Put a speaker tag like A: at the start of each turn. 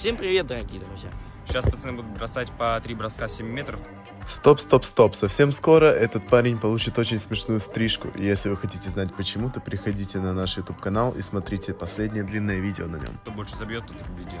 A: Всем привет, дорогие друзья.
B: Сейчас пацаны будут бросать по три броска 7 метров.
C: Стоп, стоп, стоп. Совсем скоро этот парень получит очень смешную стрижку. И если вы хотите знать почему, то приходите на наш YouTube канал и смотрите последнее длинное видео на нем.
B: Кто больше забьет, тот и победил.